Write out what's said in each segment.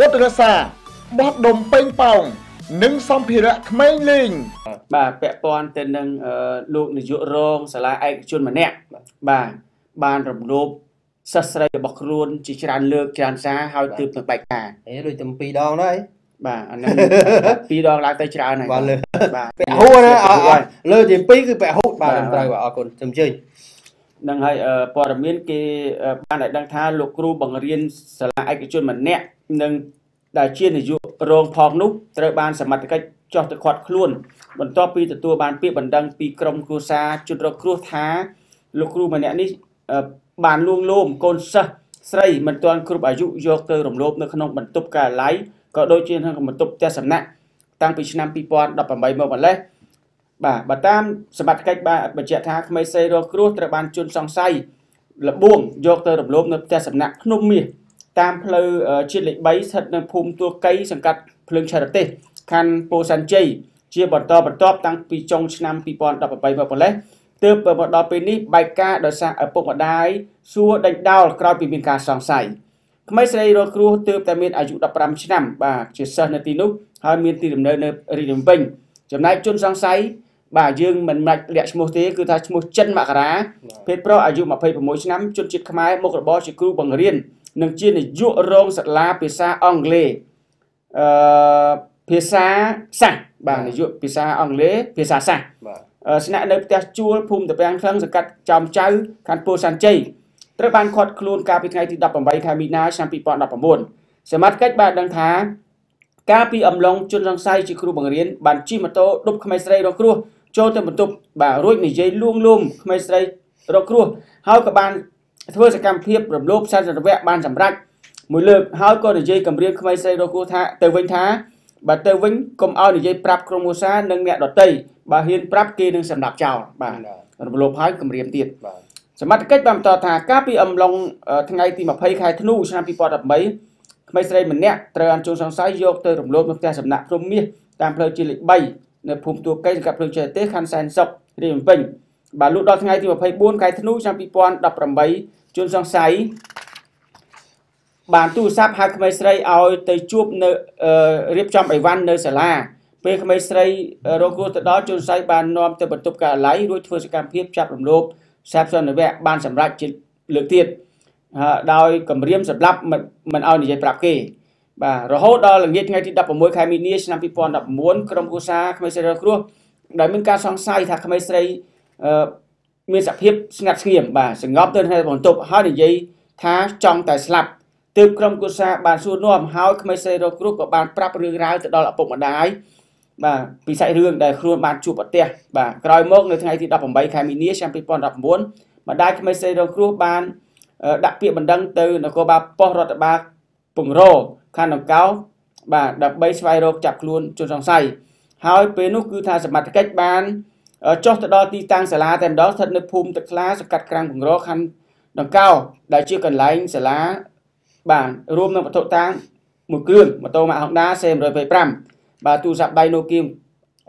បុត្ររសាបោះដុំពេញប៉ោងនិងសម្ភារៈក្មេងលេងបាទពាក់ព័ន្ធទៅនឹងលោកនាយករងសាលាឯកជនម្នាក់បាទបានរំលោភសិស្សស្រីរបស់ខ្លួនជាច្រើនលើកច្រើនសារហើយទើបនឹងបែកការអេដូចតែពីរដងដែរបាទអាហ្នឹងពីរដងឡើងទៅច្រើនហើយបាទលើបាទពាក់ហួរណាលើទី2គឺពាក់ហួរបាទត្រូវបាទអរគុណសូមអញ្ជើញ នឹងហើយព័ត៌មានគេបានឲ្យដឹងថាលោកគ្រូបង្រៀនសាលាឯកជនម្នាក់និងដែលជានាយករងផងនោះត្រូវបានសមត្ថកិច្ចចោះទៅខាត់ខ្លួន បន្ទាប់ពីទទួលបានពាក្យបណ្ដឹងពីក្រមគ្រួសារជនរងគ្រោះថាលោកគ្រូម្នាក់នេះបានលួងលោមកូនសិស្សស្រីមិនទាន់គ្រប់អាយុយកទៅរំលោភនៅក្នុងបន្ទប់ការិយាល័យក៏ដូចជាក្នុងបន្ទប់ផ្ទះសំណាក់តាំងពីឆ្នាំ2018មកម្លេះ បាទបើតាមសមត្ថកិច្ចបានបញ្ជាក់ថាក្មេងស្រីរងគ្រោះត្រូវបានជន់សង្ស័យលបួងយកទៅរំលោភនៅផ្ទះសំណាក់ភ្នំមាសតាមផ្លូវជាតិលេខ3ស្ថិតនៅភូមិទួលកៃសង្កាត់ភ្លើងឆរទេសខណ្ឌពោធិ៍សែនជ័យជាបន្តបន្ទាប់តាំងពីចុងឆ្នាំ2018មកម្លេះទើបមកដល់ពេលនេះបែកការដោយសារឪពុកម្ដាយសួរដេញដោលក្រោយពីមានការសង្ស័យក្មេងស្រីរស់គ្រោះទើបតែមានអាយុ15ឆ្នាំបាទជាសិស្សនៅទីនោះហើយមានទីលំនៅនៅរាជភ្នំពេញចំណែកជនសង្ស័យ បាទយើងមិនមិនលាក់ឈ្មោះទេគឺថាឈ្មោះចិនមករាភេទប្រុសអាយុ26ឆ្នាំជនជាតិខ្មែរមុខរបរជាគ្រូបង្រៀននិងជានាយករងសាលាភាសាអង់គ្លេសអឺភាសាសាសបាទនាយកភាសាអង់គ្លេសភាសាសាសបាទស្នាក់នៅផ្ទះជួលភូមិតាពាំងខ្លឹងសង្កាត់ចំចៅខណ្ឌពោធិ៍សែនជ័យត្រូវបានឃាត់ខ្លួនកាលពីថ្ងៃទី18ខែមីនាឆ្នាំ2019សមត្ថកិច្ចបានដឹងថា កាលពីអំឡុងជនសង្ស័យជាគ្រូបង្រៀនបានជិះម៉ូតូដប់ក្មេងស្រីរងគ្រោះចូលទៅបន្ទប់បាទរួចនិយាយលួងលោមក្មេងស្រីរងគ្រោះហើយក៏បានធ្វើសកម្មភាពរំលោភសន្តិវៈបានសម្រេចមួយលើកហើយក៏និយាយគម្រាមក្មេងស្រីរងគ្រោះថាទៅវិញថាបើទៅវិញកុំឲ្យនិយាយប្រាប់ក្រុមគ្រួសារនិងអ្នកដតីបើហ៊ានប្រាប់គេនឹងសម្លាប់ចោលបាទរំលោភហើយគម្រាមទៀតបាទសមត្ថកិច្ចបានបន្តថាកាលពីអំឡុងថ្ងៃទី20ខែធ្នូឆ្នាំ2018 ក្មេងស្រីម្នាក់ត្រូវបានចូលសង្ស័យយកទៅរំលោភនៅផ្ទះសំណាក់ព្រំមាសតាមផ្លូវជាតិលេខ3នៅភូមិទួលកៃសង្កាត់ភ្លើងចេះទេសខណ្ឌសែនសុខរាជភ្នំពេញបាទលុះដល់ថ្ងៃទី24ខែធ្នូឆ្នាំ2018ជនសង្ស័យបានទូរស័ព្ទហៅក្មេងស្រីឲ្យទៅជួបនៅរៀបចំអីវ៉ាន់នៅសាលាពេលក្មេងស្រីរងគ្រោះទៅដល់ជនស័យបាននាំទៅបន្ទប់ការិយាល័យរួចធ្វើសកម្មភាពចាប់រំលោភសាបសន្តិវៈបានសម្រេចជាលើកទៀត ដោយគម្រាមសម្លាប់មិនឲ្យនិយាយប្រាប់គេបាទរហូតដល់ល្ងាចថ្ងៃទី16ខែមីនាឆ្នាំ2019ក្រុមគូសាក្មេងស្រីរងគ្រោះដែលមានការសង្ស័យថាក្មេងស្រីមានសភាពស្ងាត់ស្ងៀមបាទសង្ងប់ទៅនៅបន្ទប់ហើយនិយាយថាចង់តែស្លាប់ទើបក្រុមគូសាបានសួរនាំហើយក្មេងស្រីរងគ្រោះក៏បានប្រាប់រឿងរ៉ាវទៅដល់ឪពុកម្ដាយបាទពីសាច់រឿងដែលខ្លួនបានជួបប្រទេសបាទក្រោយមកនៅថ្ងៃទី18ខែមីនាឆ្នាំ2019ម្ដាយក្មេងស្រីរងគ្រោះបាន ដាក់ពាក្យបណ្ដឹងទៅនគរបាលប៉ុស្តិ៍រដ្ឋបាលពង្រោខណ្ឌដង្កោបាទដើម្បីស្វែងរកចាប់ខ្លួនជនសង្ស័យហើយពេលនោះគឺថាសមត្ថកិច្ចបានចុះទៅដល់ទីតាំងសាលាតែម្ដងស្ថិតនៅភូមិទឹកខ្លាសង្កាត់ក្រាំងពង្រោខណ្ឌដង្កោដែលជាកន្លែងសាលាបាទរួមនឹងវត្ថុតាំងមួយគ្រឿងម៉ូតូ Honda C125 បាទទូរស័ព្ទដៃ Nokia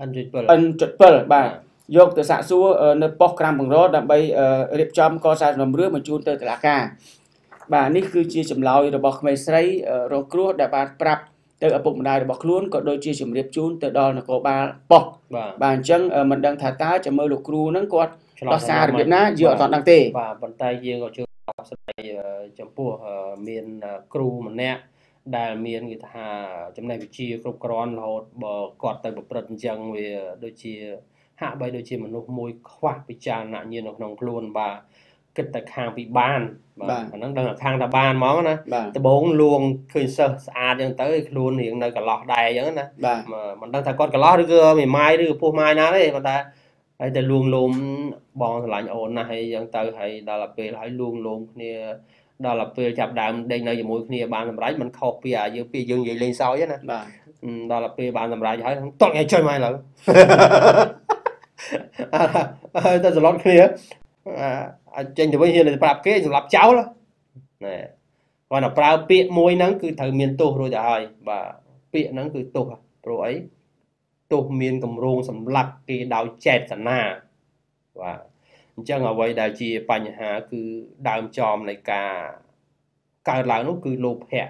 N7 N7 បាទ យកទៅសាកសួរនៅប៉ុស្តិ៍ក្រាំបង្រដើម្បីរៀបចំកសារសំណុំរឿងបញ្ជូនទៅតុលាការបាទនេះគឺជាចម្លើយរបស់ក្មេងស្រីរងគ្រោះដែលបានប្រាប់ទៅឪពុកម្ដាយរបស់ខ្លួនក៏ដូចជាជំរាបជូនទៅដល់នគរបាលប៉ុស្តិ៍បាទអញ្ចឹងមិនដឹងថាតើចាំមើលលោកគ្រូហ្នឹងគាត់ដោះសាររបៀបណាយើងអត់ដឹងទេបាទប៉ុន្តែយើងក៏ជឿស្ដីចំពោះមានគ្រូម្នាក់ដែលមានគេថាចំណេះវិជ្ជាគ្រប់គ្រាន់រហូតបើគាត់ទៅប្រព្រឹត្តអញ្ចឹងវាដូចជា ហាក់បីដូចជាមនុស្សមួយខ្វះពិចារណញ្ញាណនៅក្នុងខ្លួនបាទគិតតែខាងពីបានបាទអាហ្នឹងដឹងថាខាងតាបានហ្មងណាដំបងលួងឃើញសិស្សស្អាតអញ្ចឹងទៅខ្លួនរៀងនៅកន្លោះដែរអញ្ចឹងណាមិនដឹងថាគាត់កន្លោះឬក៏មេម៉ាយឬពោះម៉ាយណាទេប៉ុន្តែហើយតែលួងលោមបងស្រឡាញ់អូនណាស់ហើយអញ្ចឹងទៅហើយដល់ពេលហើយលួងលោមគ្នាដល់ពេលចាប់ដើមដេញនៅជាមួយគ្នាបានសម្រេចមិនខុសពីអាយើងពីយើងនិយាយលេងសើចណាបាទដល់ពេលបានសម្រេចហើយតក់ញ៉ៃចុយមកឥឡូវ ហើយទៅសន្លត់គ្នាអាចេញទៅវិញហ៊ានទៅប្រាប់គេសម្រាប់ចោលណែគាត់ទៅប្រើពាក្យមួយហ្នឹងគឺត្រូវមានទោសរួចទៅហើយបាទពាក្យហ្នឹងគឺទោសព្រោះអីទោសមានកម្រងសម្លាប់គេដោយចេតនាបាទអញ្ចឹងអ្វីដែលជាបញ្ហាគឺដើមចមនៃការកើតឡើងនោះគឺលោភៈ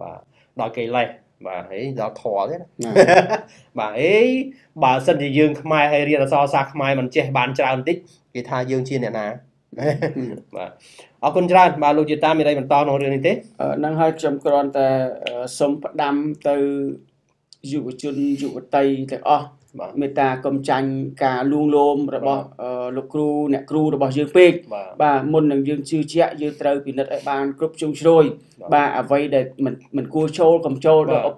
បាទដល់កិលេស បាទហេដល់ធរទេណាណាបាទអេបើសិនជាយើងខ្មែរហើយរៀនអក្សរសាស្ត្រខ្មែរមិនចេះបានច្រើនបន្តិចគេថាយើងជាអ្នកណាបាទអរគុណច្រើនបាទលោកជាតាមានអីបន្តក្នុងរឿងនេះទេអឺហ្នឹងហើយខ្ញុំគ្រាន់តែអឺសូមផ្ដាំទៅយុវជនយុវតីទាំងអស់បាទ មេត្តាកុំចាញ់ការលួងលោមរបស់អឺលោកគ្រូអ្នកគ្រូរបស់យើងពេកបាទបាទមុននឹងយើងជឿជាក់យើងត្រូវពិនិត្យឲ្យបានគ្រប់ជ្រុងជ្រោយបាទបាទអ្វីដែលមិនមិនគួរចូលកុំចូលបាទដល់អុក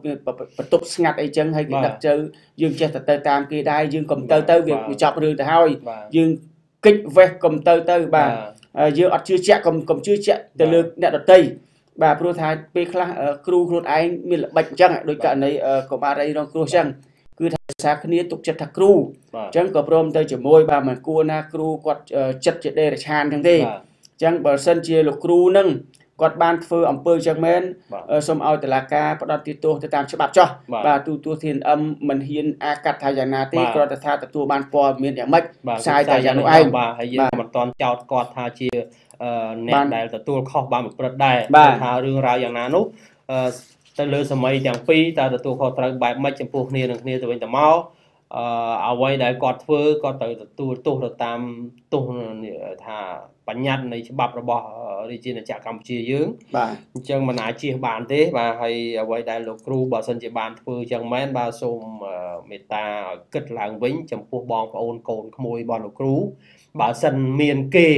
បន្ទប់ស្ងាត់អីចឹងហើយគេបាទដឹកទៅយើងចេះតែទៅតាមគេដែរយើងកុំទៅទៅវាបាទវាចប់រឿងទៅហើយបាទយើងកិច្ចវេះកុំទៅទៅបាទហើយយើងអត់ជឿជាក់កុំកុំជឿជាក់ទៅលើបាទអ្នកដតីបាទព្រោះថាពេលខ្លះអឺគ្រូខ្លួនឯងមានល្បិចអញ្ចឹងដូចករណីអឺកុមារីរងគ្រោះអញ្ចឹង គឺថាភាសាគ្នាទុកចិត្តថាគ្រូបាទអញ្ចឹងក៏ព្រមទៅជាមួយបាទមិនគួរណាគ្រូគាត់អឺចិត្តជាដេរឆានអញ្ចឹងទេបាទអញ្ចឹងបើសិនជាលោកគ្រូនឹងគាត់បានធ្វើអំពើចឹងមែនបាទអឺសូមឲ្យតុលាការផ្ដន្ទាទោសទៅតាមច្បាប់ចោះបាទបាទទូទួល TNM មិនហ៊ានអាកាត់ថាយ៉ាងណាទេបាទគ្រាន់តែថាទទួលបានព័ត៌មានយ៉ាងម៉េចបាទផ្សាយតែយ៉ាងនោះឯងបាទហើយយើងបាទក៏មិនតន់ចោទគាត់ថាជាអឺអ្នកបានដែលទទួលខុសបានប្រព្រឹត្តដែរបាទថារឿងរ៉ាវយ៉ាងណានោះអឺ ទៅលើសម័យទាំងពីរតើទទួលខុសត្រូវបែបម៉េចចំពោះគ្នានឹងគ្នាទៅវិញទៅមកអឺអ្វីដែលគាត់ធ្វើគាត់ត្រូវទទួលទោសទៅតាមទោសថាបញ្ញត្តិនៃច្បាប់របស់រាជាណាចក្រកម្ពុជាយើងបាទអញ្ចឹងមិនអាចជៀសបានទេបាទហើយអ្វីដែលលោកគ្រូបើសិនជាបានធ្វើអញ្ចឹងមែនបាទសូមអឺមេត្តាឲ្យគិតឡើងវិញ ចំពោះបងប្អូនកូនក្មួយរបស់លោកគ្រូបើសិនមានគេ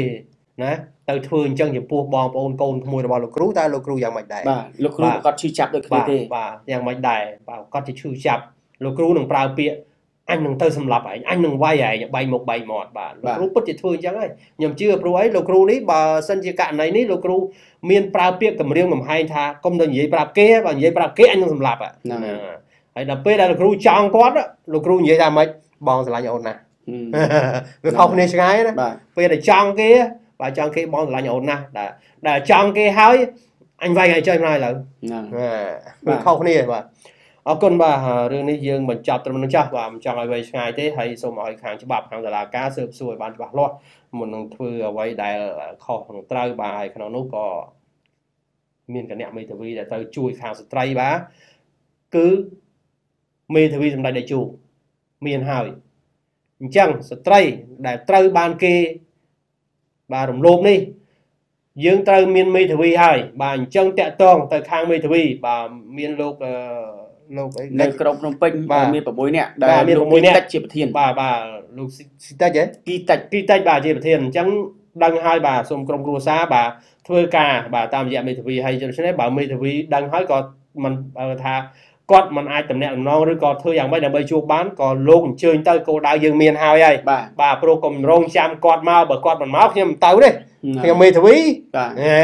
ណា ទៅធ្វើអញ្ចឹងចំពោះបងប្អូនកូនក្មួយរបស់លោកគ្រូតើលោកគ្រូយ៉ាងម៉េចដែរបាទលោកគ្រូបាទគាត់ឈឺចាប់ដូចគ្នាបាទទេបាទយ៉ាងម៉េចដែរបាទគាត់ជាឈឺចាប់លោកគ្រូនឹងប្រើពាក្យអញនឹងទៅសម្លាប់ឯងអញនឹងវាយឯងបែកមុខបែកមាត់បាទលោកគ្រូពិតជាធ្វើអញ្ចឹងហើយខ្ញុំជឿព្រោះអីលោកគ្រូនេះបើសិនជាករណីនេះលោកគ្រូមានប្រើពាក្យគម្រាមកំហែងថាកុំទៅនិយាយប្រាប់គេបើនិយាយប្រាប់គេអញនឹងសម្លាប់ហ่ะហ្នឹងហើយហើយដល់ពេលដែលលោកគ្រូចង់គាត់លោកគ្រូនិយាយថាម៉េចបងស្រឡាញ់អូនណាស់ហឹមវាខុសគ្នាឆ្ងាយណាបាទពេលដែលចង់គេ បើចង់គេបងស្រឡាញ់អូនណាស់ដែលដែលចង់គេហើយអញវាយឲ្យចុយមកឥឡូវហ្នឹងវាខុសគ្នាបាទអរគុណបាទរឿងនេះយើងបញ្ចប់ត្រឹមនេះចាស់បាទមិនចង់ឲ្យវែងឆ្ងាយទេហើយសូមឲ្យខាងច្បាប់ខាងតុលាការស៊ើបសួរឲ្យបានច្បាស់លាស់មុននឹងធ្វើអ្វីដែលខុសនឹងត្រូវបាទហើយក្នុងនោះក៏មានគណៈមេធាវីដែលត្រូវជួយខាងស្ត្រីបាទគឺមេធាវីសម្ដេចតេជោមានហើយអញ្ចឹងស្ត្រីដែលត្រូវបានគេ បាទរំលោភនេះយើងត្រូវមានមេធាវីហើយបាទអញ្ចឹងតាក់ទងទៅខាងមេធាវីបាទមានលោកអឺលោកអីនៅក្រុងភ្នំពេញបាទមាន6នាក់បាដែលទមានលោក6នាក់តិចជាប្រធានបាទបាទលោកស៊ីស៊ីតិចហ៎គីតិចគីតិចបាទជាប្រធានអញ្ចឹងដឹងហើយបាទសូមក្រុមគ្រួសារបាទធ្វើការបាទតាមរយៈមេធាវីហើយដូច្នេះបើមេធាវីដឹងហើយក៏មិនបើថា គាត់មិនអាចតំណាក់តំណងឬក៏ធ្វើយ៉ាងម៉េចដើម្បីជួបបានក៏លោកអញ្ជើញទៅគោលដៅយើងមានហើយហើយបាទបាទព្រោះកុំរងចាំគាត់មកបើគាត់មិនមកខ្ញុំមិនទៅទេហ្នឹងខ្ញុំមេធាវីបាទហេ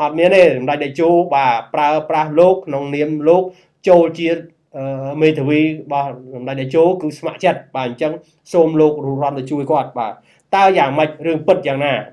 អត់មានទេសម្ដេចតេជោបាទប្រើប្រាស់លោកក្នុងនាមលោកចូលជាអឺមេធាវីរបស់សម្ដេចតេជោគឺស្ម័គ្រចិត្តបាទអញ្ចឹងសូមលោករੂរំទៅជួយគាត់បាទតើយ៉ាងម៉េចរឿងពិតយ៉ាងណាបាទ